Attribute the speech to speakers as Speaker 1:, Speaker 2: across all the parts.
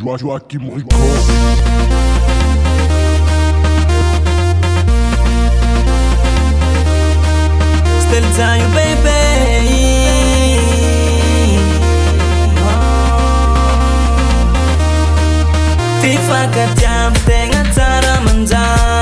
Speaker 1: Joachim Rico.
Speaker 2: Still time, baby. Oh. Tifa katiam tenga tara manjang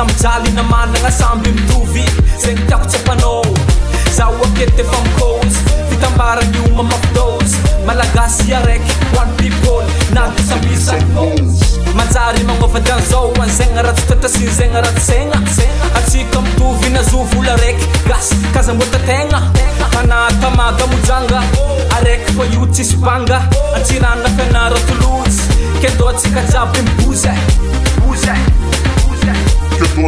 Speaker 2: na
Speaker 3: mijaly na managna samby mitovy zegny tiako tsy apanao zaho akety efa mikozy fitambaran'io mamafidôzy malagasy araiky one people na de samisa manjary magnofady an'izao an'zaigna raha tsy toetra sy zegna raha tsy segna atsika mitovy na zo vola raiky gasy kazamboatategna anatamaga mojanga araiky fa io tsisy banga antsirana fianara tolozy kedo atsika jiaby mibozy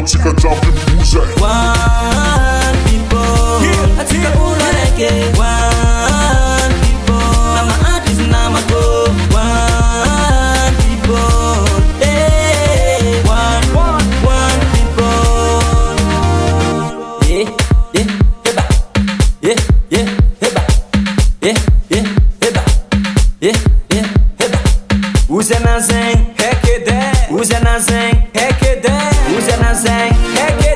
Speaker 1: katika jambi mbuze
Speaker 2: One people yeah. katika ureke One people na maadis na mago One people hey. One, one, one people Yeah, yeah, Yeah, yeah, Yeah, yeah, Yeah, yeah, O Zé Nazem.